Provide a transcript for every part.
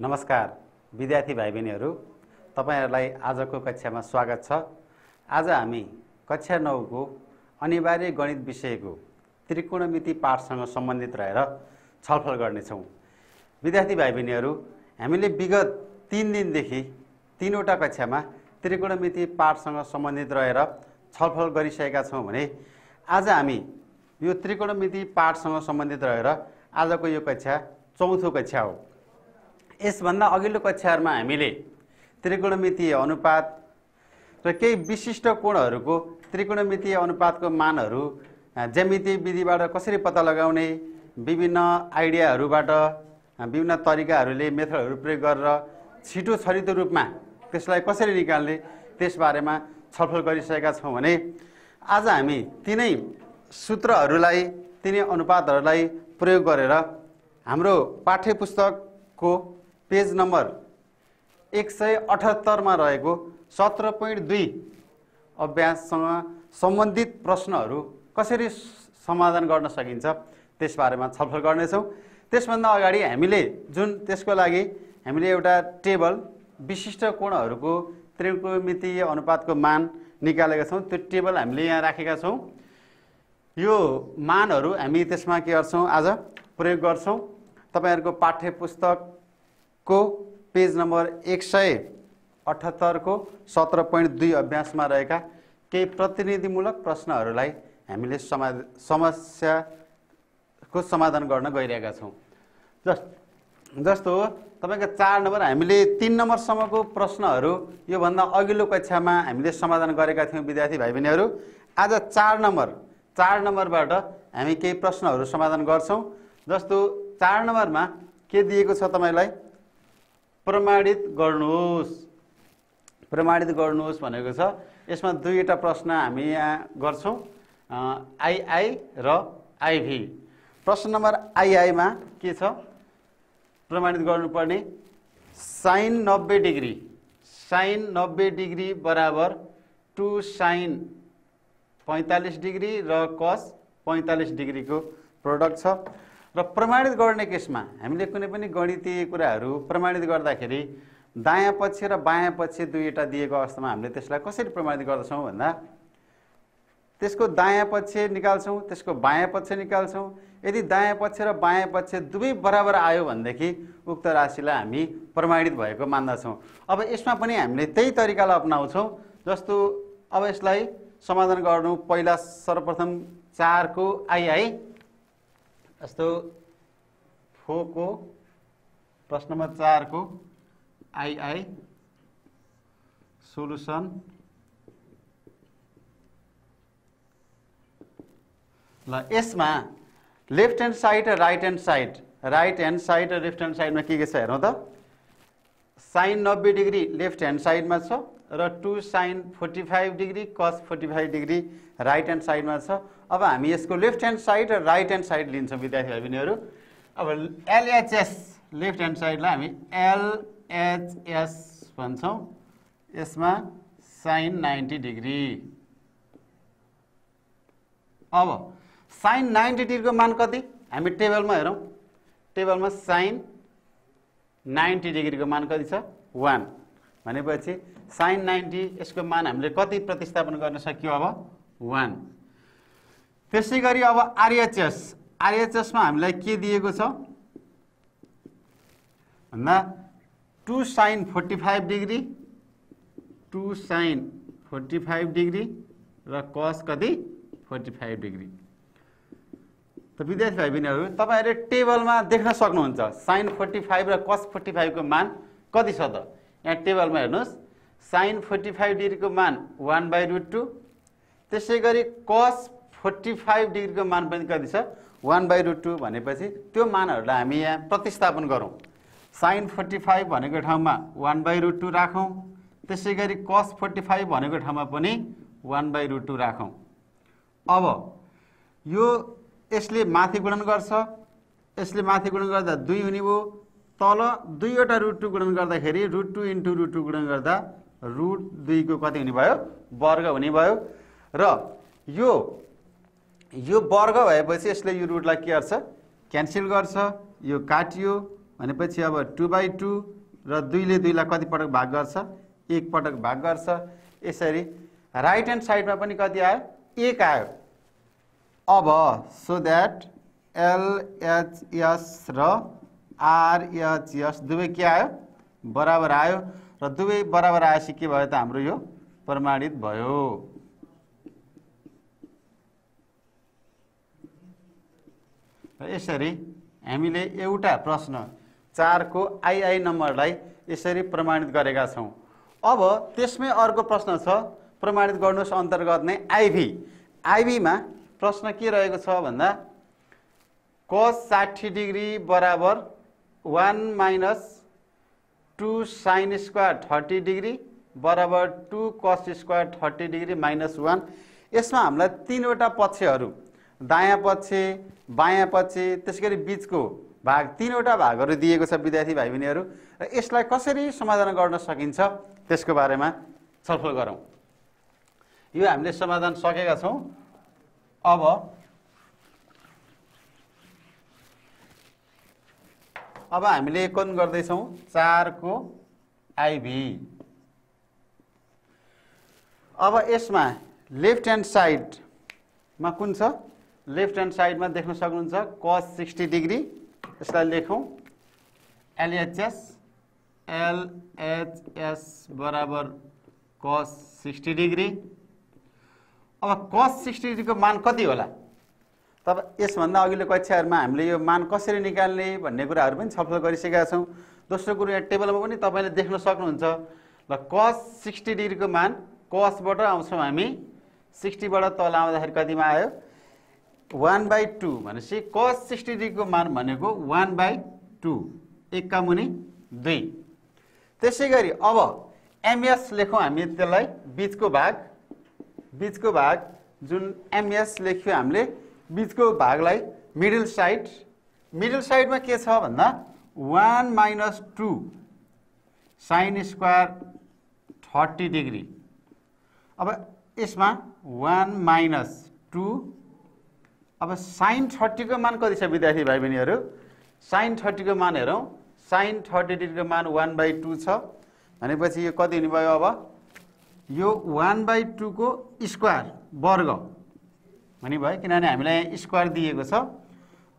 नमस्कार विद्यार्थी भाइ बहिनीहरू तपाईँहरूलाई आजको कक्षामा स्वागत छ। आज हामी कक्षा नौको अनिवार्य गणित विषयको त्रिकोणमिति पाठसँग सम्बन्धित रहेर छलफल गर्नेछौँ। विद्यार्थी भाइ बहिनीहरू हामीले विगत तिन दिनदेखि तिनवटा कक्षामा त्रिकोणमिति पाठसँग सम्बन्धित रहेर छलफल गरिसकेका छौँ भने आज हामी यो त्रिकोणमिति पाठसँग सम्बन्धित रहेर आजको यो कक्षा चौथो कक्षा हो। यसभन्दा अघिल्लो कक्षाहरूमा हामीले त्रिकोणमितीय अनुपात र केही विशिष्ट कोणहरूको त्रिकोणमितीय अनुपातको मानहरू ज्यामिति विधिबाट कसरी पत्ता लगाउने विभिन्न आइडियाहरूबाट विभिन्न तरिकाहरूले मेथडहरू प्रयोग गरेर छिटो छरितो रूपमा त्यसलाई कसरी निकाल्ने त्यसबारेमा छलफल गरिसकेका छौँ भने आज हामी तिनै सूत्रहरूलाई तिनै अनुपातहरूलाई प्रयोग गरेर हाम्रो पाठ्य पुस्तकको पेज नम्बर एक सय अठहत्तरमा रहेको सत्र पोइन्ट दुई अभ्याससँग सम्बन्धित प्रश्नहरू कसरी समाधान गर्न सकिन्छ त्यसबारेमा छलफल गर्नेछौँ। त्यसभन्दा अगाडि हामीले जुन त्यसको लागि हामीले एउटा टेबल विशिष्ट कोणहरूको त्रिकोणमितीय अनुपातको मान निकालेका छौँ। त्यो टेबल हामीले यहाँ राखेका छौँ। यो मानहरू हामी त्यसमा के गर्छौँ आज प्रयोग गर्छौँ। तपाईँहरूको पाठ्य पुस्तकको पेज नम्बर एक सय अठहत्तरको सत्र पोइन्ट दुई अभ्यासमा रहेका केही प्रतिनिधिमूलक प्रश्नहरूलाई हामीले समा समस्याको समाधान गर्न गइरहेका छौँ। जस जस्तो तपाईँको चार नम्बर हामीले तिन नम्बरसम्मको प्रश्नहरू योभन्दा अघिल्लो कक्षामा हामीले समाधान गरेका थियौँ विद्यार्थी भाइ बहिनीहरू आज चार नम्बर चार नम्बरबाट हामी केही प्रश्नहरू समाधान गर्छौँ। जस्तो चार नम्बरमा के दिएको छ तपाईँलाई? प्रमाणित गर्नुहोस्। प्रमाणित गर्नुहोस् भनेको छ। यसमा दुईवटा प्रश्न हामी यहाँ गर्छौँ। आइआई र आइभी प्रश्न नम्बर आइआईमा के छ? प्रमाणित गर्नुपर्ने। साइन नब्बे डिग्री। साइन नब्बे डिग्री बराबर टु साइन पैँतालिस डिग्री र कस पैँतालिस डिग्रीको प्रोडक्ट छ। र प्रमाणित गर्ने केसमा हामीले कुनै पनि गणितीय कुराहरू प्रमाणित गर्दाखेरि दायाँ पक्ष र बायाँ पक्ष दुईवटा दिएको अवस्थामा हामीले त्यसलाई कसरी प्रमाणित गर्दछौँ भन्दा त्यसको दायाँ पक्ष निकाल्छौँ त्यसको बायाँ पक्ष निकाल्छौँ। यदि दायाँ पक्ष र बायाँ पक्ष दुवै बराबर आयो भनेदेखि उक्त राशिलाई हामी प्रमाणित भएको मान्दछौँ। अब यसमा पनि हामीले त्यही तरिकालाई अप्नाउँछौँ जस्तो अब यसलाई समाधान गर्नु पहिला सर्वप्रथम चारको आइआई जस्तो फोको प्रश्न नम्बर चारको आइआई सोलुसन। ल यसमा लेफ्ट ह्यान्ड साइड र right hand side right hand side र लेफ्ट ह्यान्ड साइडमा के के छ हेरौँ त? साइन नब्बे डिग्री लेफ्ट ह्यान्ड साइडमा छ। र two sine forty five degree cos forty five degree right hand साइडमा छ। अब हामी यसको लेफ्ट ह्यान्ड साइड र राइट ह्यान्ड साइड लिन्छौँ विद्यार्थी भाइ बहिनीहरू अब एलएचएस लेफ्ट ह्यान्ड साइडलाई हामी एलएचएस भन्छौँ। यसमा साइन नाइन्टी डिग्री। अब साइन नाइन्टी डिग्रीको मान कति? हामी टेबलमा हेरौँ। टेबलमा साइन नाइन्टी डिग्रीको मान कति छ? वान। भनेपछि साइन नाइन्टी यसको मान हामीले कति प्रतिस्थापन गर्न सक्यो अब? वान। त्यसै गरी अब आरएचएस आरएचएसमा हामीलाई के दिएको छ? भन्दा two sine forty five degree two sine forty five degree र कस कति? Forty five degree. त विद्यार्थी भाइ बहिनीहरू तपाईँहरूले टेबलमा देख्न सक्नुहुन्छ साइन फोर्टी फाइभ र कस फोर्टी फाइभको मान कति छ त? यहाँ टेबलमा हेर्नुहोस्। साइन फोर्टी फाइभ डिग्रीको मान वान बाई रुट टू त्यसै गरी कस फोर्टी फाइभ डिग्रीको मान पनि कति छ? वान बाई रुट टू भनेपछि त्यो मानहरूलाई हामी यहाँ प्रतिस्थापन गरौँ। साइन फोर्टी फाइभ भनेको ठाउँमा वान बाई रुट टू राखौँ। त्यसै गरी कस फोर्टी फाइभ भनेको ठाउँमा पनि वान बाई रुट टू राखौँ। अब यो यसले माथि गुणन गर्छ। यसले माथि गुणन गर्दा दुई हुने भयो। तल दुईवटा रुट टू गुणन गर्दाखेरि root two into root two गुणन गर्दा रुट दुईको कति हुने भयो? वर्ग हुने भयो। र यो यो वर्ग भएपछि यसले यो रुटलाई के गर्छ? क्यान्सल गर्छ। यो काटियो। भनेपछि अब टु बाई टू र दुईले दुईलाई कति पटक भाग गर्छ? एक पटक भाग गर्छ। यसरी राइट ह्यान्ड साइडमा पनि कति आयो? एक आयो। अब सो द्याट एलएचएस र आरएचएस दुवै के आयो? बराबर आयो। र दुवै बराबर आएपछि के भयो त हाम्रो यो प्रमाणित भयो। र यसरी हामीले एउटा प्रश्न चारको आइआई नम्बरलाई यसरी प्रमाणित गरेका छौँ। अब त्यसमै अर्को प्रश्न छ प्रमाणित गर्नुहोस् अन्तर्गत नै आइभी। आइभीमा प्रश्न के रहेको छ भन्दा कस साठी डिग्री बराबर one minus two sine square thirty degree बराबर two cos square thirty degree minus one यसमा हामीलाई तिनवटा पक्षहरू दायाँ पक्ष बायाँ पक्ष त्यसै गरी बिचको भाग तिनवटा भागहरू दिएको छ विद्यार्थी भाइ बहिनीहरू र यसलाई कसरी समाधान गर्न सकिन्छ त्यसको बारेमा छलफल गरौँ। यो हामीले समाधान सकेका छौँ। अब अब हामीले कुन गर्दैछौँ? चारको आइभी। अब यसमा लेफ्ट ह्यान्ड साइडमा कुन छ? लेफ्ट ह्यान्ड साइडमा देख्न सक्नुहुन्छ कस सिक्सटी डिग्री। यसलाई लेखौँ। एलएचएस एलएचएस बराबर कस सिक्सटी डिग्री। अब कस सिक्सटी डिग्रीको मान कति होला? तब यसभन्दा अघिल्लो कक्षाहरूमा हामीले यो मान कसरी निकाल्ने भन्ने कुराहरू पनि छलफल गरिसकेका छौँ। दोस्रो कुरो यहाँ टेबलमा पनि तपाईँले देख्न सक्नुहुन्छ। ल कस सिक्सटी डिग्रीको मान कसबाट आउँछौँ हामी। सिक्सटीबाट तल आउँदाखेरि कतिमा आयो? वान बाई टू भनेपछि कस सिक्सटी डिग्रीको मान भनेको वान बाई टू एकका मुनि दुई। त्यसै गरी अब एमएस लेखौँ हामी त्यसलाई बिचको भाग। बिचको भाग जुन एमएस लेख्यो हामीले बिचको भागलाई मिडल साइड मिडल साइडमा के छ भन्दा one minus two sine square thirty degree अब यसमा वान माइनस टू अब साइन थर्टीको मान कति छ विद्यार्थी भाइ बहिनीहरू साइन थर्टीको मान हेरौँ। साइन थर्टी डिग्रीको मान वान बाई टू छ। भनेपछि यो कति हुने भयो अब? यो वान बाई टूको स्क्वायर वर्ग। भने भयो किनभने हामीलाई यहाँ स्क्वायर दिएको छ।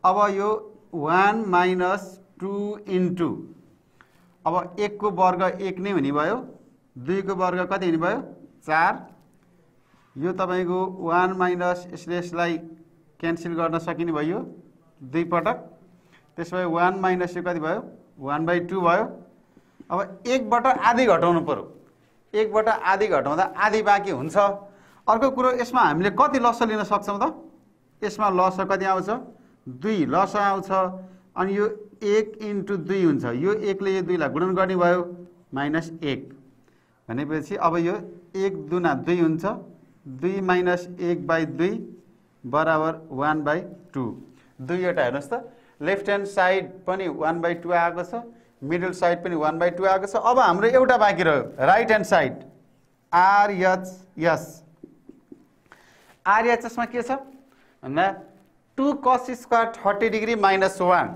अब यो वान माइनस टू इन्टु अब एकको वर्ग एक नै हुने भयो। दुईको वर्ग कति हुने भयो? चार। यो तपाईँको वान माइनस यसले यसलाई क्यान्सल गर्न सकिने भयो। दुई पटक। त्यसो भए वान माइनस यो कति भयो? वान बाई टू भयो। अब एकबाट आधी घटाउनु पऱ्यो एकबाट आधी घटाउँदा आधी बाँकी हुन्छ। अर्को कुरो यसमा हामीले कति लस लिन सक्छौँ त? यसमा लस कति आउँछ? दुई लस आउँछ अनि यो एक इन्टु दुई हुन्छ। यो एकले यो दुईलाई गुणन गर्ने भयो माइनस एक। भनेपछि अब यो एक दुना दुई हुन्छ। दुई माइनस एक बाई दुई बराबर वान बाई टू। दुईवटा हेर्नुहोस् त। लेफ्ट ह्यान्ड साइड पनि वान बाई टू आएको छ। मिडल साइड पनि वान बाई टू आएको छ। अब हाम्रो एउटा बाँकी रह्यो। Right hand side. आरएचएस आरएचएसमा के छ? भन्दा two cos square thirty degree minus one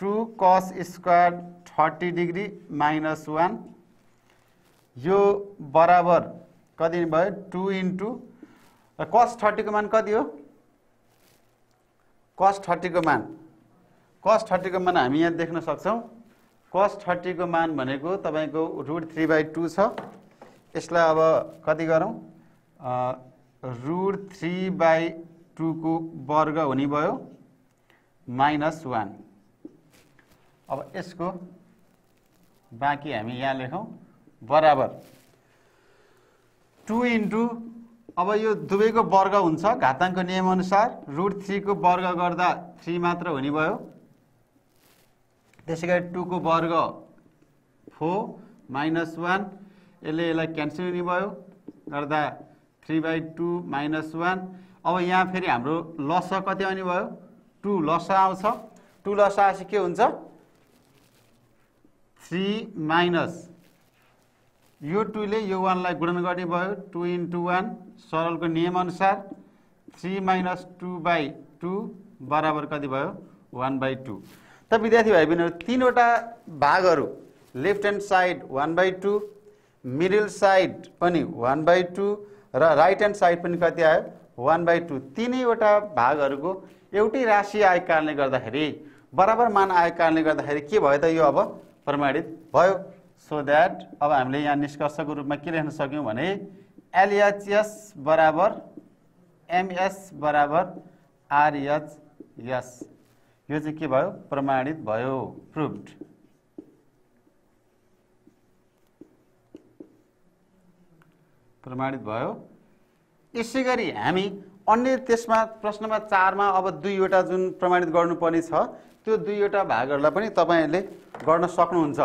two cos square thirty degree minus one यो बराबर कति भयो? टु इन्टु कस थर्टीको मान कति हो? कस थर्टीको मान। कस थर्टीको मान हामी यहाँ देख्न सक्छौँ। कस थर्टीको मान भनेको तपाईँको रुट थ्री बाई टू छ। यसलाई अब कति गरौँ? रुट थ्री बाई टूको वर्ग हुने भयो माइनस वान अब यसको बाँकी हामी यहाँ लेखौँ बराबर। टु इन्टु अब यो दुवैको वर्ग हुन्छ घाताङ्क नियमअनुसार रुट थ्रीको वर्ग गर्दा थ्री मात्र हुने भयो। त्यसै गरी टूको वर्ग फोर माइनस वान यसले यसलाई क्यान्सल हुने भयो गर्दा three by two minus one. अब यहाँ फेरि हाम्रो लस कति आउने भयो? टु लस आउँछ। टु लस आएपछि के हुन्छ? Three minus. यो टूले यो वानलाई गुणन गर्ने भयो। टु इन्टु वान सरलको नियमअनुसार three minus two by two बराबर कति भयो? One by two. त विद्यार्थी भाइ बहिनीहरू तिनवटा भागहरू left hand side one by two middle side पनि वान बाई टू र राइट ह्यान्ड साइड पनि कति आयो? वान बाई टू तिनैवटा भागहरूको एउटै राशि आएको कारणले गर्दाखेरि बराबर मान आएको कारणले गर्दाखेरि के भयो त यो अब प्रमाणित भयो? सो द्याट अब हामीले यहाँ निष्कर्षको रूपमा के लेख्न सक्यौँ भने एलएचएस बराबर एमएस बराबर आरएचएस यो चाहिँ के भयो? प्रमाणित भयो। प्रुभड प्रमाणित भयो। यसै गरी हामी अन्य त्यसमा प्रश्नमा चारमा अब दुईवटा जुन प्रमाणित गर्नुपर्ने छ त्यो दुईवटा भागहरूलाई पनि तपाईँहरूले गर्न सक्नुहुन्छ।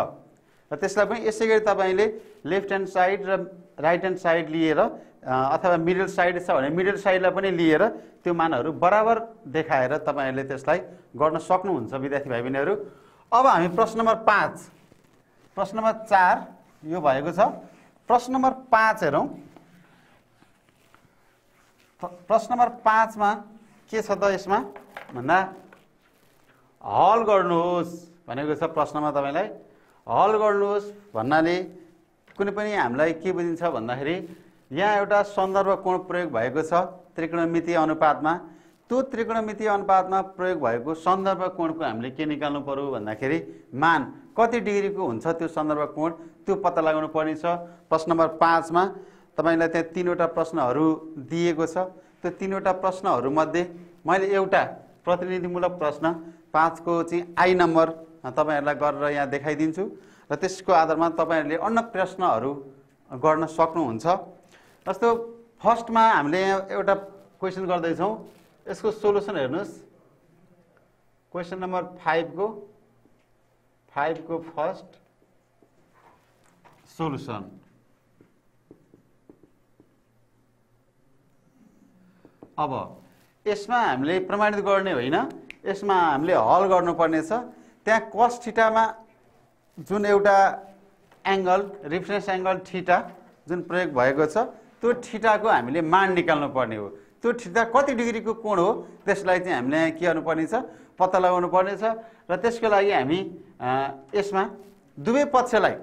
र त्यसलाई पनि यसै गरी तपाईँले लेफ्ट ह्यान्ड साइड र राइट ह्यान्ड साइड लिएर अथवा मिडल साइड छ भने मिडल साइडलाई पनि लिएर त्यो मानहरू बराबर देखाएर तपाईँहरूले त्यसलाई गर्न सक्नुहुन्छ विद्यार्थी भाइ बहिनीहरू अब हामी प्रश्न नम्बर पाँच। प्रश्न नम्बर चार यो भएको छ। प्रश्न नम्बर पाँच हेरौँ। प्रश्न नम्बर पाँचमा के छ त यसमा? भन्दा हल गर्नुहोस् भनेको छ प्रश्नमा तपाईँलाई। हल गर्नुहोस् भन्नाले कुनै पनि हामीलाई के बुझिन्छ भन्दाखेरि यहाँ एउटा सन्दर्भ कोण प्रयोग भएको छ त्रिकोणमिति अनुपातमा। त्यो त्रिकोणमिति अनुपातमा प्रयोग भएको सन्दर्भ कोणको हामीले के निकाल्नु पऱ्यो भन्दाखेरि मान कति डिग्रीको हुन्छ त्यो सन्दर्भ कोण त्यो पत्ता लगाउनु पर्ने छ प्रश्न नम्बर पाँचमा तपाईँलाई त्यहाँ तिनवटा प्रश्नहरू दिएको छ। त्यो तिनवटा प्रश्नहरूमध्ये मैले एउटा प्रतिनिधिमूलक प्रश्न पाँचको चाहिँ आई नम्बर तपाईँहरूलाई गरेर यहाँ देखाइदिन्छु र त्यसको आधारमा तपाईँहरूले अन्य प्रश्नहरू गर्न सक्नुहुन्छ। जस्तो फर्स्टमा हामीले यहाँ एउटा क्वेसन गर्दैछौँ। यसको सोल्युसन हेर्नुहोस्। क्वेसन नम्बर फाइभको फाइभको फर्स्ट सोल्युसन। अब यसमा हामीले प्रमाणित गर्ने होइन। यसमा हामीले हल गर्नुपर्ने छ त्यहाँ कस ठिटामा जुन एउटा एङ्गल रिफरेन्स एङ्गल ठिटा जुन प्रयोग भएको छ त्यो ठिटाको हामीले मान निकाल्नु पर्ने हो। त्यो ठिटा कति डिग्रीको कोण हो त्यसलाई चाहिँ हामीले के गर्नुपर्ने छ पत्ता लगाउनु पर्ने छ र त्यसको लागि हामी यसमा दुवै पक्षलाई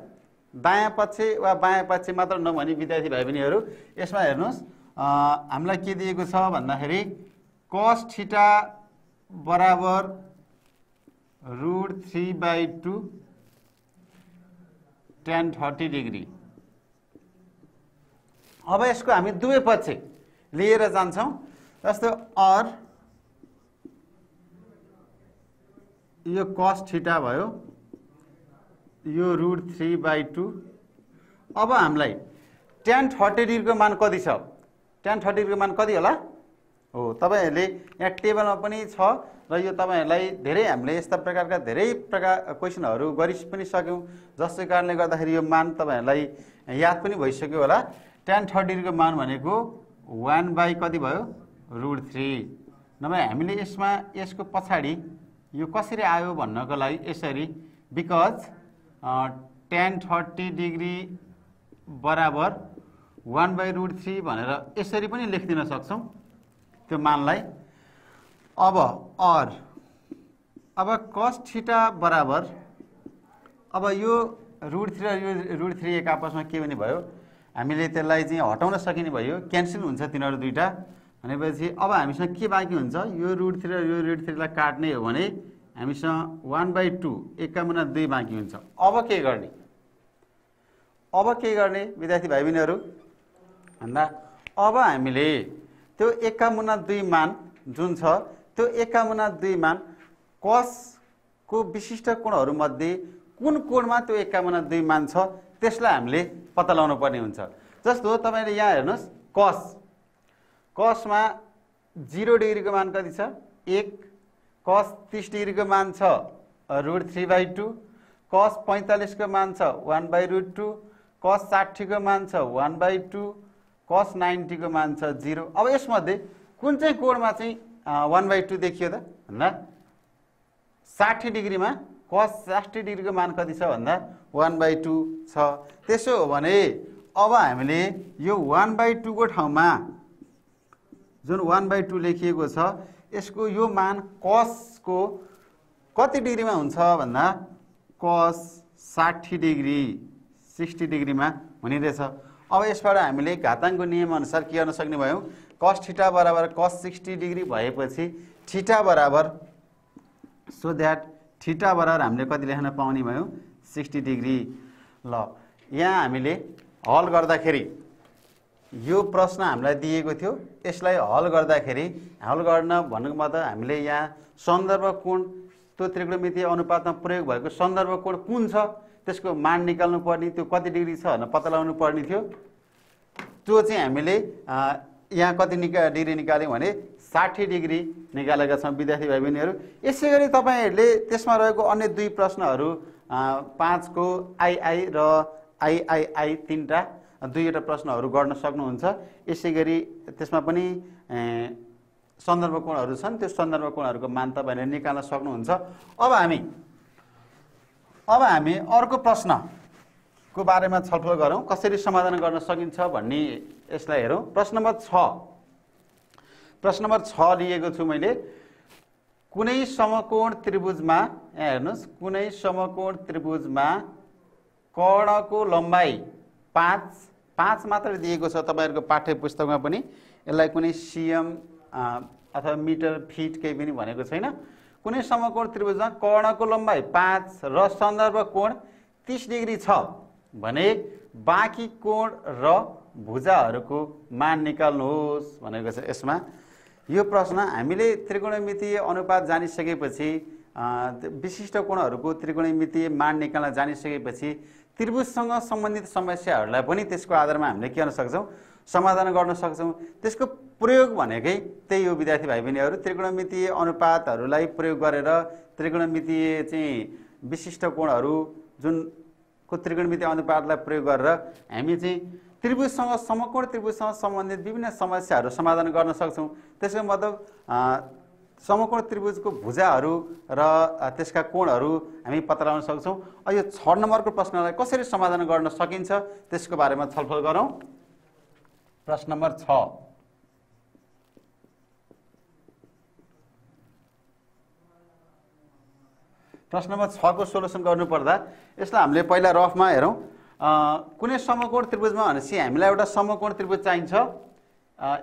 दायाँ पक्ष वा बायाँ पक्ष मात्र नभने विद्यार्थी भाइ बहिनीहरू यसमा हेर्नुहोस्। हामीलाई के दिएको छ भन्दाखेरि कस ठिटा बराबर root three by two tan thirty degree अब यसको हामी दुवै पक्ष लिएर जान्छौँ। जस्तो अर यो कस ठिटा भयो यो रुट थ्री बाई टू अब हामीलाई टेन थर्टी डिग्रीको मान कति छ? टेन थर्टी डिग्रीको मान कति होला? हो तपाईँहरूले यहाँ टेबलमा पनि छ र यो तपाईँहरूलाई धेरै हामीले यस्ता प्रकारका धेरै प्रकार क्वेसनहरू गरि पनि सक्यौँ। जसको कारणले गर्दाखेरि यो मान तपाईँहरूलाई याद पनि भइसक्यो होला। टेन थर्टी डिग्रीको मान भनेको वान बाई कति भयो? रुट थ्री नभए हामीले यसमा यसको पछाडि यो कसरी आयो भन्नको लागि यसरी बिकज टेन थर्टी डिग्री बराबर वान बाई रुट थ्री भनेर यसरी पनि लेखिदिन सक्छौँ। त्यो मानलाई। अब अर अब कस ठिटा बराबर। अब यो रुट थ्री र यो रुट थ्री एक आपसमा के भने भयो? हामीले त्यसलाई चाहिँ हटाउन सकिने भयो। क्यान्सल हुन्छ तिनीहरू दुइटा भनेपछि अब हामीसँग के बाँकी हुन्छ? यो रुट थ्री र यो रुट थ्रीलाई काट्ने हो भने हामीसँग वान बाई टू एकका मुना दुई बाँकी हुन्छ। अब के गर्ने? अब के गर्ने? विद्यार्थी भाइ बहिनीहरू भन्दा अब हामीले त्यो एका मुना दुई मान जुन छ त्यो एका मुना दुई मान कसको विशिष्ट कोणहरूमध्ये कुन कोणमा त्यो एका मुना दुई मान छ त्यसलाई हामीले पत्ता लगाउनु पर्ने हुन्छ। जस्तो तपाईँले यहाँ हेर्नुहोस् कस। कसमा जिरो डिग्रीको मान कति छ? एक। कस तिस डिग्रीको मान छ रुट थ्री बाई टू कस पैँतालिसको मान छ वान बाई रुट टू कस साठीको मान छ वान बाई टू कस नाइन्टीको मान छ जिरो अब यसमध्ये कुन चाहिँ कोडमा चाहिँ वान बाई टू देखियो त? भन्दा साठी डिग्रीमा कस साठी डिग्रीको मान कति छ भन्दा वान बाई टू छ। त्यसो हो भने अब हामीले यो वान बाई टूको ठाउँमा जुन वान बाई टू लेखिएको छ यसको यो मान कसको कति डिग्रीमा हुन्छ भन्दा कस साठी डिग्री सिक्सटी डिग्रीमा हुने रहेछ। अब यसबाट हामीले घाताङ्कको नियमअनुसार के गर्न सक्ने भयौँ? कस ठिटा बराबर कस सिक्सटी डिग्री भएपछि ठिटा बराबर सो द्याट ठिटा बराबर हामीले कति लेख्न पाउने भयौँ? सिक्सटी डिग्री ल यहाँ हामीले हल गर्दाखेरि यो प्रश्न हामीलाई दिएको थियो। यसलाई हल गर्दाखेरि हल गर्न भन्नुको मतलब हामीले यहाँ सन्दर्भ कोण त्यो त्रिकोणमितीय अनुपातमा प्रयोग भएको सन्दर्भ कोण कुन छ? त्यसको मान निकाल्नु पर्ने त्यो कति डिग्री छ भनेर पत्ता लगाउनु पर्ने थियो। त्यो चाहिँ हामीले यहाँ कति निका डिग्री निकाल्यौँ भने साठी डिग्री निकालेका छौँ विद्यार्थी भाइ बहिनीहरू यसै गरी तपाईँहरूले त्यसमा रहेको अन्य दुई प्रश्नहरू पाँचको आइआई र आइआइआई तिनवटा दुईवटा प्रश्नहरू गर्न सक्नुहुन्छ। यसै गरी त्यसमा पनि सन्दर्भ कोणहरू छन् त्यो सन्दर्भ कोणहरूको मान तपाईँहरूले निकाल्न सक्नुहुन्छ। अब हामी अब हामी अर्को प्रश्नको बारेमा छलफल गरौँ। कसरी समाधान गर्न सकिन्छ भन्ने यसलाई हेरौँ। प्रश्न नम्बर छ। प्रश्न नम्बर छ लिएको छु मैले। कुनै समकोण त्रिभुजमा यहाँ हेर्नुहोस् कुनै समकोण त्रिभुजमा कर्णको लम्बाइ पाँच पाँच मात्र दिएको छ तपाईँहरूको पाठ्य पुस्तकमा पनि। यसलाई कुनै सिएम अथवा मिटर फिट केही पनि भनेको छैन। कुनै समकोण त्रिभुजमा कर्णको लम्बाइ पाँच र सन्दर्भ कोण तिस डिग्री छ भने बाँकी कोण र भुजाहरूको मान निकाल्नुहोस् भनेको छ यसमा। यो प्रश्न हामीले त्रिकोणमितीय अनुपात जानिसकेपछि विशिष्ट कोणहरूको त्रिकोणमितीय मान निकाल्न जानिसकेपछि त्रिभुजसँग सम्बन्धित समस्याहरूलाई पनि त्यसको आधारमा हामीले के गर्न सक्छौँ समाधान गर्न सक्छौँ। त्यसको प्रयोग भनेकै त्यही हो विद्यार्थी भाइ बहिनीहरू त्रिकोणमितीय अनुपातहरूलाई प्रयोग गरेर त्रिकोणमितीय चाहिँ विशिष्ट कोणहरू जुन को त्रिकोणमिति अनुपातलाई प्रयोग गरेर हामी चाहिँ त्रिभुजसँग समकोण त्रिभुजसँग सम्बन्धित विभिन्न समस्याहरू समाधान गर्न सक्छौँ। त्यसको मतलब समकोण त्रिभुजको भुजाहरू र त्यसका कोणहरू हामी पत्ता लगाउन सक्छौँ यो छ नम्बरको प्रश्नलाई कसरी समाधान गर्न सकिन्छ त्यसको बारेमा छलफल गरौँ। प्रश्न नम्बर छ। प्रश्न नम्बर छको सोल्युसन गर्नुपर्दा यसलाई हामीले पहिला रफमा हेरौँ। कुनै समकोण त्रिभुजमा भनेपछि हामीलाई एउटा समकोण त्रिभुज चाहिन्छ।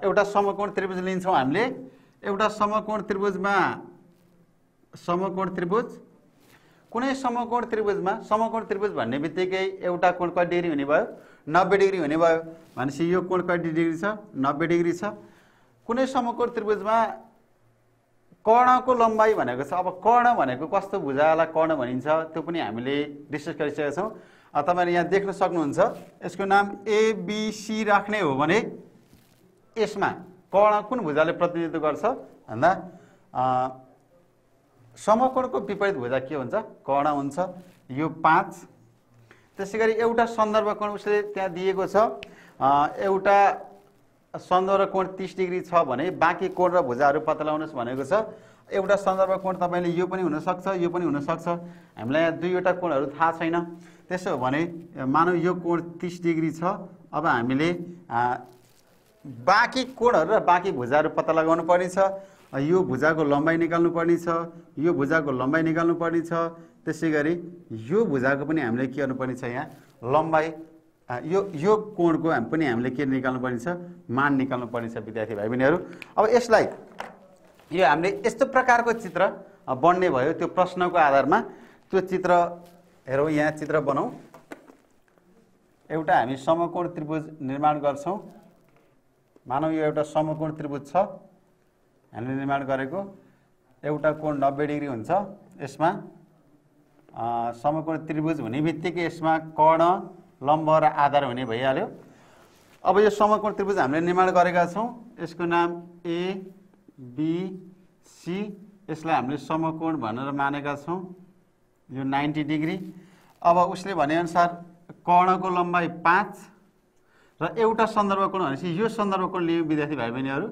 एउटा समकोण त्रिभुज लिन्छौँ हामीले। एउटा समकोण त्रिभुजमा समकोण त्रिभुज कुनै समकोण त्रिभुजमा समकोण त्रिभुज भन्ने बित्तिकै एउटा कोण कति डिग्री हुने भयो नब्बे डिग्री हुने भयो भनेपछि यो कोण कति डिग्री छ? नब्बे डिग्री छ। कुनै समकोण त्रिभुजमा कर्णको लम्बाइ भनेको छ। अब कर्ण भनेको कस्तो भुजालाई कर्ण भनिन्छ त्यो पनि हामीले डिस्कस गरिसकेका छौँ। तपाईँले यहाँ देख्न सक्नुहुन्छ यसको नाम एबिसी राख्ने हो भने यसमा कर्ण कुन भुजाले प्रतिनिधित्व गर्छ भन्दा समकोणको विपरीत भुजा के हुन्छ? कर्ण हुन्छ। यो पाँच। त्यसै गरी एउटा सन्दर्भ कोण उसले त्यहाँ दिएको छ। एउटा सन्दर्भ कोण तिस डिग्री छ भने बाँकी कोण र भुजाहरू पत्ता लगाउनुहोस् भनेको छ। एउटा सन्दर्भ कोण तपाईँले यो पनि हुनसक्छ यो पनि हुनसक्छ। हामीलाई यहाँ दुईवटा कोणहरू थाहा छैन। त्यसो भने मानव यो कोण तिस डिग्री छ। अब हामीले बाँकी कोणहरू र बाँकी भुजाहरू पत्ता लगाउनु पर्ने छ। अ, यो भुजाको लम्बाइ निकाल्नु पर्ने छ। यो भुजाको लम्बाइ निकाल्नु पर्ने छ। त्यसै गरी यो भुजाको पनि हामीले के गर्नुपर्ने छ यहाँ? लम्बाइ यो यो कोणको हाम- पनि हामीले के निकाल्नु पर्ने छ मान निकाल्नु पर्ने छ विद्यार्थी भाइ बहिनीहरू अब यसलाई यो हामीले यस्तो प्रकारको चित्र बन्ने भयो त्यो प्रश्नको आधारमा। त्यो चित्र हेरौँ यहाँ चित्र बनाउँ। एउटा हामी समकोण त्रिभुज निर्माण गर्छौँ। मानव यो एउटा समकोण त्रिभुज छ। हामीले निर्माण गरेको। एउटा कोण नब्बे डिग्री हुन्छ। यसमा समकोण त्रिभुज हुने बित्तिकै यसमा कर्ण लम्ब र आधार हुने भइहाल्यो। अब यो समकोण त्रिभुज हामीले निर्माण गरेका छौँ। यसको नाम ए बी सी यसलाई हामीले समकोण भनेर मानेका छौँ। यो नाइन्टी डिग्री। अब उसले भनेअनुसार कर्णको लम्बाइ पाँच र एउटा सन्दर्भ कोण भनेपछि यो सन्दर्भ कोण लियौँ विद्यार्थी भाइ बहिनीहरू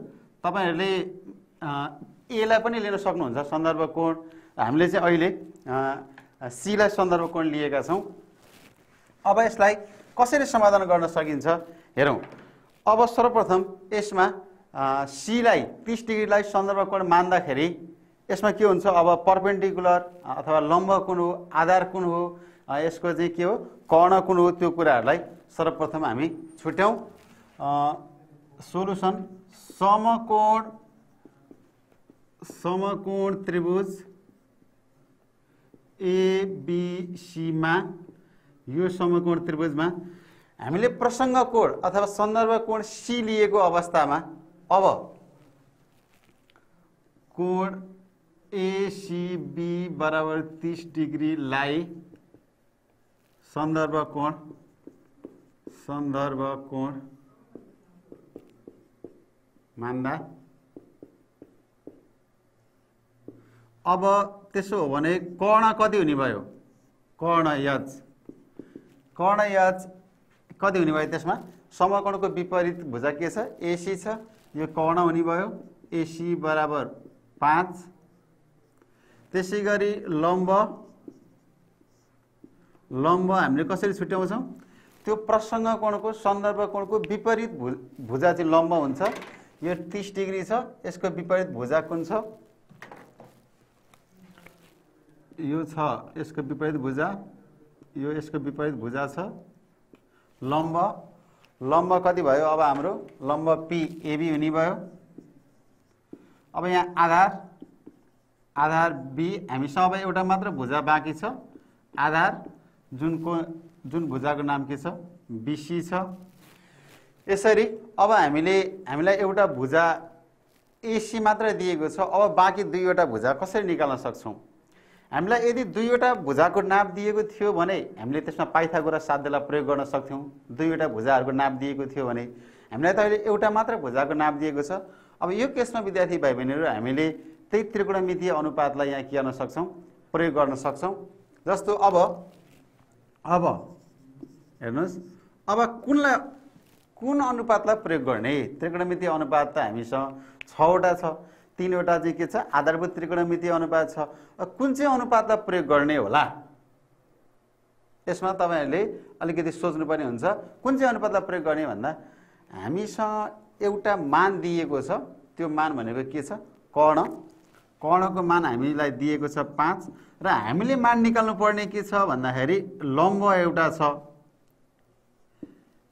तपाईँहरूले एलाई पनि लिन सक्नुहुन्छ सन्दर्भ कोण हामीले चाहिँ अहिले सीलाई सन्दर्भ कोण लिएका छौँ। अब यसलाई कसरी समाधान गर्न सकिन्छ? हेरौँ। अब सर्वप्रथम यसमा सीलाई तिस डिग्रीलाई सन्दर्भ कोण मान्दाखेरि यसमा के हुन्छ? अब पर्पेन्डिकुलर अथवा लम्ब कुन हो आधार कुन हो यसको चाहिँ के हो? कर्ण कुन हो? त्यो कुराहरूलाई सर्वप्रथम हामी छुट्यौँ। सोलुसन समकोण समकोण त्रिभुज एबिसीमा यो समकोण त्रिभुजमा? हामीले प्रसङ्ग कोण अथवा सन्दर्भ कोण सी लिएको अवस्थामा अब कोण एसिबी बराबर तिस डिग्रीलाई सन्दर्भ कोण सन्दर्भ कोण मान्दा? अब त्यसो हो भने कर्ण कति हुने भयो? कर्ण यज कर्ण यज कति हुने भयो त्यसमा? समकोणको विपरीत भुजा के छ? एसी छ। यो कर्ण हुने भयो। एसी बराबर पाँच। त्यसै गरी लम्ब। लम्ब हामीले कसरी छुट्याउँछौँ? त्यो प्रसङ्ग कोणको? सन्दर्भ कोणको? विपरीत भु भुजा चाहिँ लम्ब हुन्छ। यो तिस डिग्री छ। यसको विपरीत भुजा कुन छ? यो छ। यसको विपरीत भुजा। यो यसको विपरीत भुजा छ। लम्ब लम्ब कति भयो? अब हाम्रो लम्ब पी एबी हुने भयो। अब यहाँ आधार आधार बी हामीसँग अब एउटा मात्र भुजा बाँकी छ। आधार जुनको जुन भुजाको नाम के छ? बिसी छ। यसरी अब हामीले हामीलाई एउटा भुजा एसी मात्र दिएको छ। अब बाँकी दुईवटा भुजा कसरी निकाल्न सक्छौँ? हामीलाई यदि दुईवटा भुजाको नाप दिएको थियो भने हामीले त्यसमा पाइथागोरस साध्यलाई प्रयोग गर्न सक्थ्यौँ। दुईवटा भुजाहरूको नाप दिएको थियो भने हामीलाई त अहिले एउटा मात्र भुजाको नाप दिएको छ। अब यो केसमा विद्यार्थी भाइ बहिनीहरू हामीले त्यही त्रिकोणमितीय अनुपातलाई यहाँ के गर्न सक्छौँ प्रयोग गर्न सक्छौँ। जस्तो अब अब हेर्नुहोस् अब कुनलाई कुन अनुपातलाई प्रयोग गर्ने? त्रिकोणमितीय अनुपात त हामीसँग छवटा छ। तिनवटा चाहिँ के छ आधारभूत त्रिकोणमितीय अनुपात छ। कुन चाहिँ अनुपातलाई प्रयोग गर्ने होला? यसमा तपाईँहरूले अलिकति सोच्नुपर्ने हुन्छ। कुन चाहिँ अनुपातलाई प्रयोग गर्ने भन्दा हामीसँग एउटा मान दिएको छ त्यो मान भनेको के छ? कर्ण। कर्णको मान हामीलाई दिएको छ पाँच र हामीले मान निकाल्नु पर्ने के छ भन्दाखेरि लम्ब एउटा छ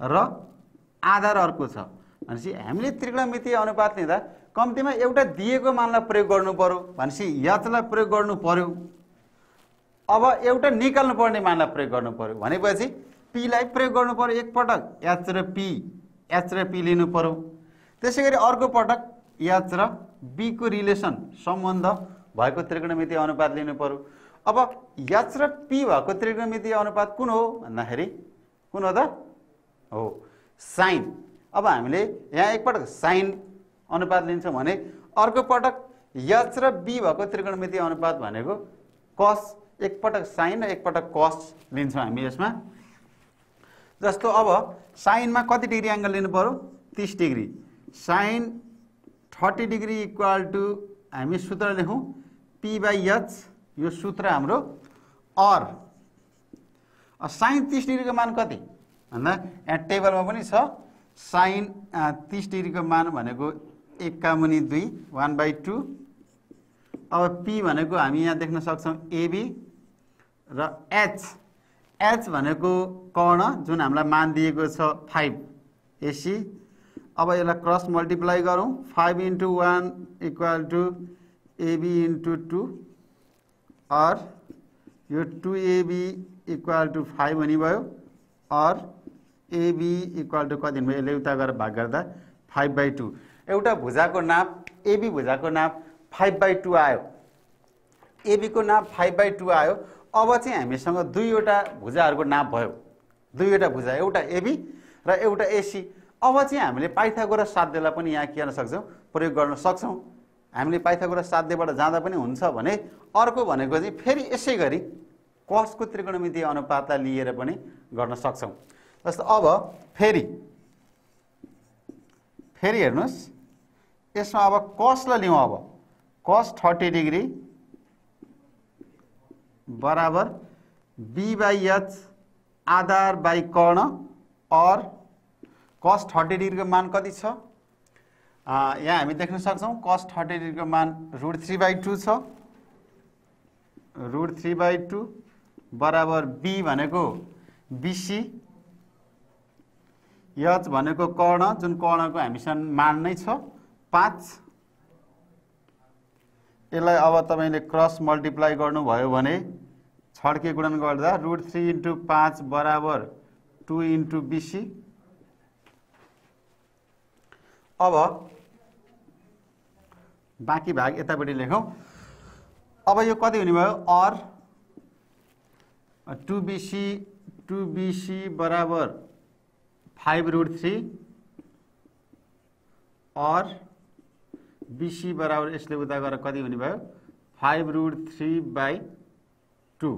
र आधार अर्को छ। भनेपछि हामीले त्रिकोणमितीय अनुपात लिँदा कम्तीमा एउटा दिएको मानलाई प्रयोग गर्नु पर्यो भनेपछि यचलाई प्रयोग गर्नु पर्यो। अब एउटा निकाल्नु पर्ने मानलाई प्रयोग गर्नु पर्यो भनेपछि पीलाई प्रयोग गर्नु पर्यो एकपटक एच र पी एच र पी लिनु पर्यो। त्यसै गरी अर्को पटक एच र बीको रिलेसन सम्बन्ध भएको त्रिकोणमितीय अनुपात लिनु पर्यो। अब एच र पी भएको त्रिकोणमितीय अनुपात कुन हो भन्दाखेरि कुन हो त? हो साइन। अब हामीले यहाँ एकपटक साइन अनुपात लिन्छौँ भने अर्को पटक यच र बी भएको त्रिकोणमितीय अनुपात भनेको कस एकपटक साइन र एकपटक कस लिन्छौँ हामी यसमा। जस्तो अब साइनमा कति डिग्री एङ्गल लिनु पऱ्यो तिस degree. Sine thirty degree equal to हामी सूत्र लेखौँ पी बाई एच यो सूत्र हाम्रो अर। साइन तिस डिग्रीको मान कति? भन्दा यहाँ टेबलमा पनि छ साइन तिस डिग्रीको मान भनेको एकका मुनि दुई वान बाई टू अब पी भनेको हामी यहाँ देख्न सक्छौँ एबी र एच एच भनेको कर्ण जुन हामीलाई मान दिएको छ फाइभ एसी अब यसलाई क्रस मल्टिप्लाई गरौँ। Five into one equal to AB into two or यो two AB equal to five हुने भयो अर एबी इक्वल टु कति भयो यसले उता गएर भाग गर्दा फाइभ बाई टू एउटा भुजाको नाप एबी भुजाको नाप फाइभ बाई टू आयो। एबीको नाप फाइभ बाई टू आयो। अब चाहिँ हामीसँग दुईवटा भुजाहरूको नाप भयो। दुईवटा भुजा एउटा एबी र एउटा एसी। अब चाहिँ हामीले पाइथागोरस साध्यलाई पनि यहाँ के गर्न सक्छौँ प्रयोग गर्न सक्छौँ। हामीले पाइथागोरस साध्यबाट जाँदा पनि हुन्छ भने अर्को भनेको चाहिँ फेरि यसै गरी कसको त्रिकोणमितीय अनुपातलाई लिएर पनि गर्न सक्छौँ। जस्तो अब फेरि फेरि हेर्नुहोस्। यसमा अब कसलाई लिउँ अब। कस थर्टी डिग्री बराबर बी बाई एच आधार बाई कर्ण और कस थर्टी डिग्रीको मान कति छ? यहाँ हामी देख्न सक्छौँ कस थर्टी डिग्रीको मान रुट थ्री बाई टू छ। रुट थ्री बाई टू बराबर बी भनेको बिसी यच भनेको कर्ण जुन कर्णको हामीसँग मान नै छ। पाँच। यसलाई अब तपाईँले क्रस मल्टिप्लाई गर्नुभयो भने छड्के गुणन गर्दा रुट थ्री इन्टु पाँच बराबर टु इन्टु बिसी अब बाँकी भाग यतापट्टि लेखौँ। अब यो कति हुने भयो or two BC two BC बराबर five root three or BC बराबर यसले उता गरेर कति हुने भयो? Five root three by two.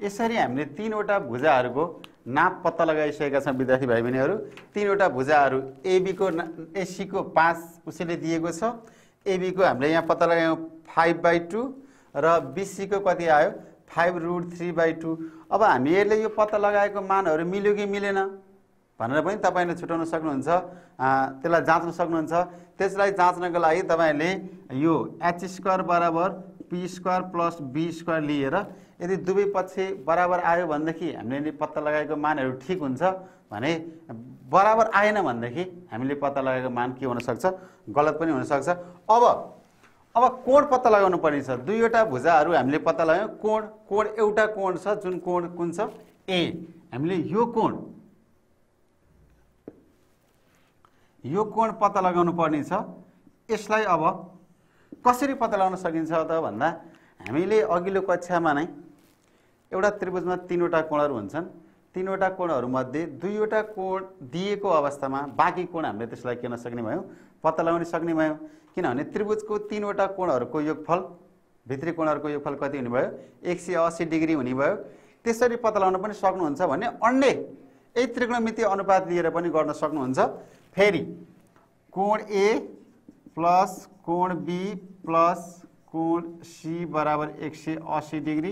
यसरी हामीले तिनवटा भुजाहरूको नाप पत्ता लगाइसकेका छौँ विद्यार्थी भाइ बहिनीहरू तिनवटा भुजाहरू एबीको एसीको पाँच उसैले दिएको छ। एबीको हामीले यहाँ पत्ता लगायौँ फाइभ बाई टू र बिसीको कति आयो? Five root three by two. अब हामीहरूले यो पत्ता लगाएको मानहरू मिल्यो कि मिलेन? भनेर पनि तपाईँले छुट्याउन सक्नुहुन्छ त्यसलाई जाँच्न सक्नुहुन्छ। त्यसलाई जाँच्नको लागि तपाईँले यो एच स्क्वायर बराबर P square plus B square लिएर यदि दुवै पक्ष बराबर आयो भनेदेखि हामीले पत्ता लगाएको मानहरू ठिक हुन्छ भने बराबर आएन भनेदेखि हामीले पत्ता लगाएको मान के हुनसक्छ? गलत पनि हुनसक्छ। अब अब कोण पत्ता लगाउनु पर्ने छ दुईवटा भुजाहरू हामीले पत्ता लगायौँ। कोण कोण एउटा कोण छ जुन कोण कुन छ? ए हामीले यो कोण यो कोण पत्ता लगाउनु पर्ने छ? यसलाई अब कसरी पत्ता लगाउन सकिन्छ त भन्दा हामीले अघिल्लो कक्षामा नै एउटा त्रिभुजमा तिनवटा कोणहरू हुन्छन्। तिनवटा कोणहरूमध्ये दुईवटा कोण दिएको अवस्थामा बाँकी कोण हामीले त्यसलाई के सक्ने भयौँ पत्ता लगाउन सक्ने भयौँ। किनभने त्रिभुजको तिनवटा कोणहरूको योगफल भित्री कोणहरूको योगफल कति हुने भयो? एक सय अस्सी डिग्री हुने भयो। त्यसरी पत्ता लगाउन पनि सक्नुहुन्छ भने अन्य यही त्रिकोणमिति अनुपात लिएर पनि गर्न सक्नुहुन्छ। फेरि। कोण ए प्लस कोण बी प्लस कोण सी बराबर एक सय अस्सी डिग्री।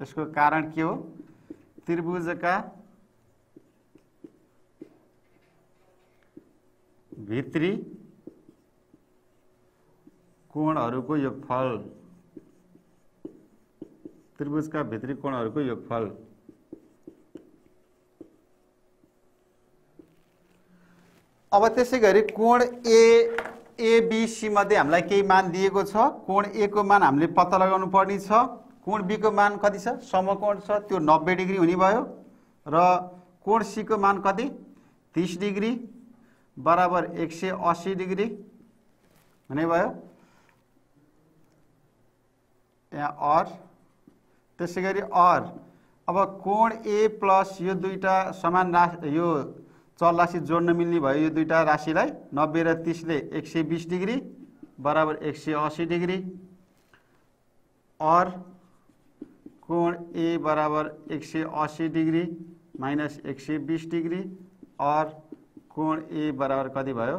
यसको कारण के हो? त्रिभुजका भित्री कोणहरूको योगफल। त्रिभुजका भित्री कोणहरूको योगफल। अब त्यसै गरी कोण ए एबिसी मध्ये हामीलाई केही मान दिएको छ? कोण ए को मान हामीले पत्ता लगाउनु पर्ने छ? कोण बीको मान कति छ? समकोण छ। त्यो नब्बे डिग्री हुने भयो र कोण सीको मान कति? तिस डिग्री बराबर एक सय अस्सी डिग्री हुने भयो यहाँ अर त्यसै गरी अर अब कोण ए प्लस यो दुईवटा समान राशि यो चल जोड्न मिल्ने भयो यो दुईवटा राशिलाई। नब्बे र तिसले एक सय बिस डिग्री बराबर एक सय अस्सी डिग्री। अर कोण ए बराबर एक सय अस्सी डिग्री माइनस एक सय बिस डिग्री। अर कोण ए बराबर कति भयो?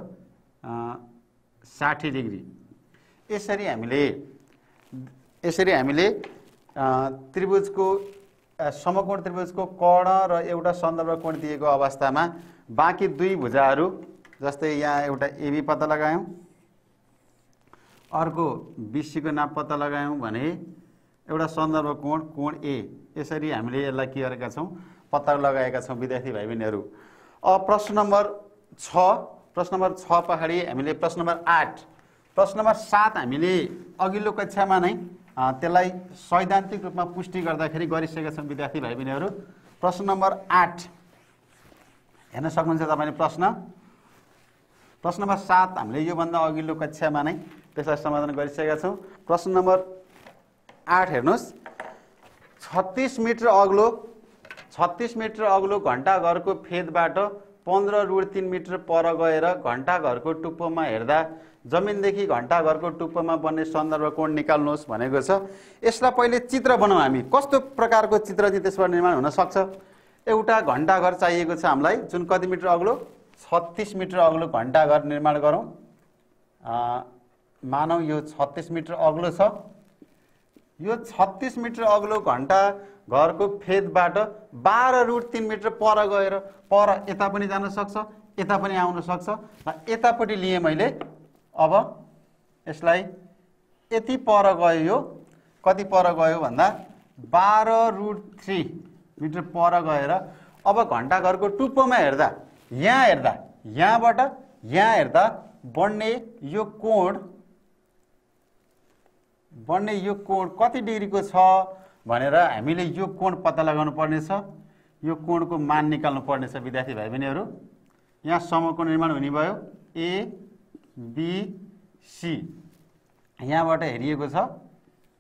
साठी डिग्री। यसरी हामीले यसरी हामीले त्रिभुजको समकोण त्रिभुजको कर्ण र एउटा सन्दर्भ कोण दिएको अवस्थामा बाँकी दुई भुजाहरू जस्तै यहाँ एउटा एबी पत्ता लगायौँ अर्को बिसीको नाप पत्ता लगायौँ भने एउटा सन्दर्भ कोण कोण ए यसरी हामीले यसलाई के गरेका छौँ पत्ता लगाएका छौँ विद्यार्थी भाइ बहिनीहरू अब प्रश्न नम्बर छ प्रश्न नम्बर छ पछाडि हामीले प्रश्न नम्बर आठ प्रश्न नम्बर सात हामीले अघिल्लो कक्षामा नै त्यसलाई सैद्धान्तिक रूपमा पुष्टि गर्दाखेरि गरिसकेका छौँ विद्यार्थी भाइ बहिनीहरू प्रश्न नम्बर आठ हेर्न सक्नुहुन्छ तपाईँले प्रश्न? प्रश्न नम्बर सात हामीले योभन्दा अघिल्लो कक्षामा नै त्यसलाई समाधान गरिसकेका छौँ। प्रश्न नम्बर आठ हेर्नुहोस्। छत्तिस मिटर अग्लो छत्तिस मिटर अग्लो घन्टाघरको फेदबाट पन्ध्र रुट तिन मिटर पर गएर घन्टाघरको टुप्पोमा हेर्दा जमिनदेखि घन्टाघरको टुप्पोमा बन्ने सन्दर्भ कोण निकाल्नुहोस् भनेको छ। यसलाई पहिले चित्र बनाउँ हामी। कस्तो प्रकारको चित्र चाहिँ त्यसबाट निर्माण हुनसक्छ एउटा घन्टाघर चाहिएको छ हामीलाई। जुन कति मिटर अग्लो? छत्तिस मिटर अग्लो घन्टाघर निर्माण गरौँ। मानौँ यो छत्तिस मिटर अग्लो छ। यो छत्तिस मिटर अग्लो घन्टा घरको फेदबाट बाह्र रुट तिन मिटर पर गएर पर यता पनि जान सक्छ यता पनि आउन सक्छ। र यतापट्टि लिएँ मैले। अब यसलाई यति पर गयो। यो कति पर गयो भन्दा बाह्र रुट थ्री। मिटर पर गएर अब घन्टाघरको टुप्पोमा हेर्दा यहाँ हेर्दा यहाँबाट यहाँ हेर्दा बढ्ने यो कोण बढ्ने यो कोण कति डिग्रीको छ भनेर हामीले यो कोण पत्ता लगाउनु पर्नेछ। यो कोणको मान निकाल्नु पर्नेछ विद्यार्थी भाइ बहिनीहरू यहाँ समकोण निर्माण हुने भयो ए बी सी यहाँबाट हेरिएको छ।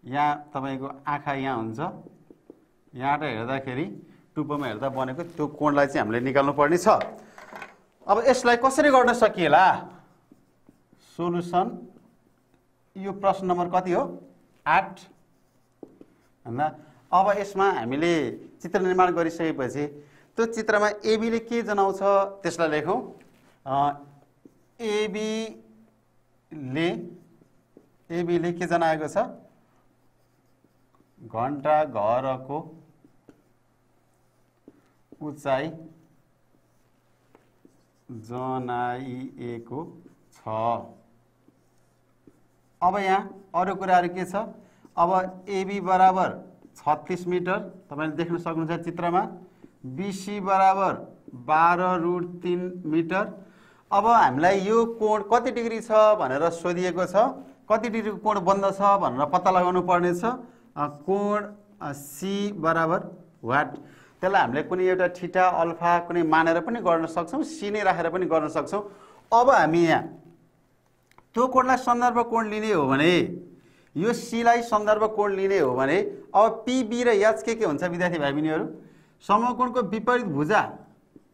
यहाँ तपाईँको आँखा यहाँ हुन्छ। यहाँबाट हेर्दाखेरि टुप्पोमा हेर्दा बनेको त्यो कोणलाई चाहिँ हामीले निकाल्नु पर्ने छ? अब यसलाई कसरी गर्न सकिएला? सोलुसन यो प्रश्न नम्बर कति हो? आठ। होइन अब यसमा हामीले चित्र निर्माण गरिसकेपछि त्यो चित्रमा एबीले के जनाउँछ त्यसलाई लेखौँ। एबीले एबीले के जनाएको छ? घन्टा घरको उचाइ जनाइएको छ। अब यहाँ अरू कुराहरू के छ? अब एबी बराबर छत्तिस मिटर तपाईँले देख्न सक्नुहुन्छ चित्रमा। बिसी बराबर बाह्र रुट तिन मिटर। अब हामीलाई यो कोण कति डिग्री छ भनेर सोधिएको छ? कति डिग्रीको कोण बन्द छ भनेर पत्ता लगाउनु पर्नेछ कोण सी बराबर वाट। त्यसलाई हामीले कुनै एउटा ठिटा अल्फा कुनै मानेर पनि गर्न सक्छौँ सी नै राखेर पनि गर्न सक्छौँ। अब हामी यहाँ त्यो कोणलाई सन्दर्भ कोण लिने हो भने यो सीलाई सन्दर्भ कोण लिने हो भने अब पिबी र एच के के हुन्छ विद्यार्थी भाइ बहिनीहरू समकोणको विपरीत भुजा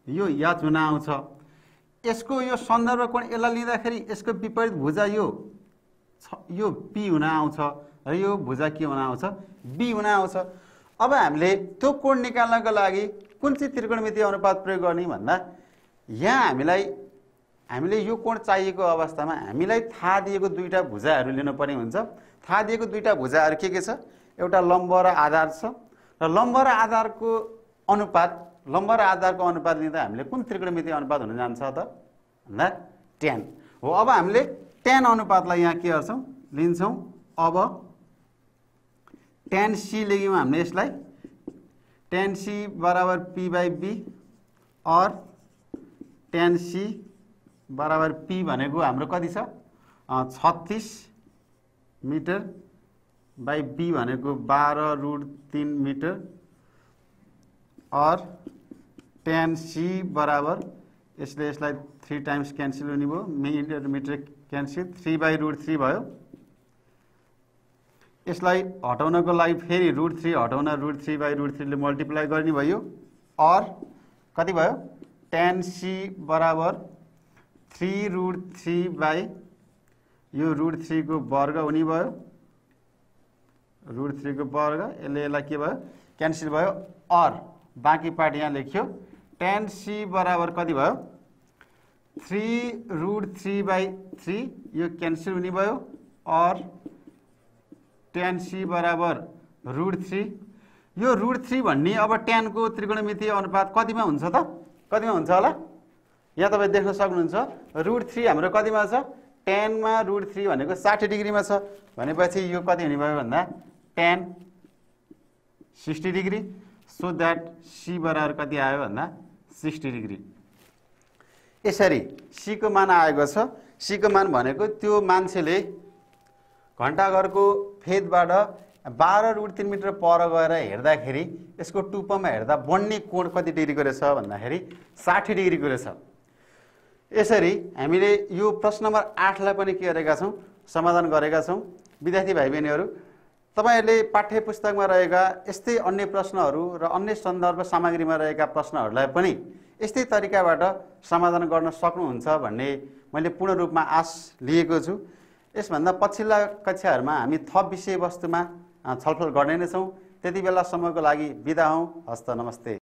यो एच हुन आउँछ। यसको यो सन्दर्भ कोण यसलाई लिँदाखेरि यसको विपरीत भुजा यो छ यो पी हुन आउँछ। र यो भुजा के हुन आउँछ? बी हुन आउँछ। अब हामीले त्यो कोण निकाल्नको लागि कुन चाहिँ त्रिकोणमिति अनुपात प्रयोग गर्ने भन्दा यहाँ हामीलाई हामीले यो कोण चाहिएको अवस्थामा हामीलाई थाहा दिएको दुईवटा भुजाहरू लिनुपर्ने हुन्छ। थाहा दिएको दुईवटा भुजाहरू के के छ? एउटा लम्ब र आधार छ। र लम्ब र आधारको अनुपात लम्ब र आधारको अनुपात लिँदा हामीले कुन त्रिकोणमिति अनुपात हुन जान्छ त? भन्दा टेन हो अब हामीले टेन अनुपातलाई यहाँ के गर्छौँ? लिन्छौँ। अब टेन सी लेख्यौँ हामीले यसलाई टेन सी बराबर पी बाई बी और टेन सी बराबर पी भनेको हाम्रो कति छ? छत्तिस मिटर बाई बी भनेको बाह्र रुट तिन मिटर और टेन सी बराबर यसले यसलाई थ्री टाइम्स क्यान्सल हुने भयो। Metre metre cancel three by root three भयो। यसलाई हटाउनको लागि फेरि रुट थ्री हटाउन रुट थ्री बाई रुट थ्रीले मल्टिप्लाई गर्ने भयो। और कति भयो? टेन सी बराबर थ्री रुट थ्री बाई यो रुट थ्रीको वर्ग हुने भयो। रुट थ्रीको वर्ग यसले यसलाई के भयो? क्यान्सल भयो। और बाँकी पार्ट यहाँ लेख्यो। टेन सी बराबर कति भयो? Three root three by three यो क्यान्सल हुने भयो। और टेन सी बराबर रुट थ्री यो रुट थ्री भन्ने अब टेनको त्रिकोणमितीय अनुपात कतिमा हुन्छ त? कतिमा हुन्छ होला? यहाँ तपाईँ देख्न सक्नुहुन्छ रुट थ्री हाम्रो कतिमा छ? टेनमा रुट थ्री भनेको साठी डिग्रीमा छ। भनेपछि यो कति हुने भयो भन्दा tan sixty degree. So that C बराबर कति आयो भन्दा सिक्सटी डिग्री। यसरी सीको मान आएको छ। सीको मान भनेको त्यो मान्छेले घन्टाघरको फेदबाट बाह्र रुट तिन मिटर पर गएर हेर्दाखेरि यसको टुप्पोमा हेर्दा बढ्ने कोण कति डिग्रीको रहेछ भन्दाखेरि साठी डिग्रीको रहेछ। यसरी हामीले यो प्रश्न नम्बर आठलाई पनि के गरेका छौँ समाधान गरेका छौँ। विद्यार्थी भाइ बहिनीहरू तपाईँहरूले पाठ्य पुस्तकमा रहेका यस्तै अन्य प्रश्नहरू र अन्य सन्दर्भ सामग्रीमा रहेका प्रश्नहरूलाई पनि यस्तै तरिकाबाट समाधान गर्न सक्नुहुन्छ भन्ने मैले पूर्ण रूपमा आश लिएको छु। यसभन्दा पछिल्ला कक्षाहरूमा हामी थप विषयवस्तुमा छलफल गर्ने नै छौँ। त्यति बेलासम्मको लागि बिदा हौँ। हस्त नमस्ते।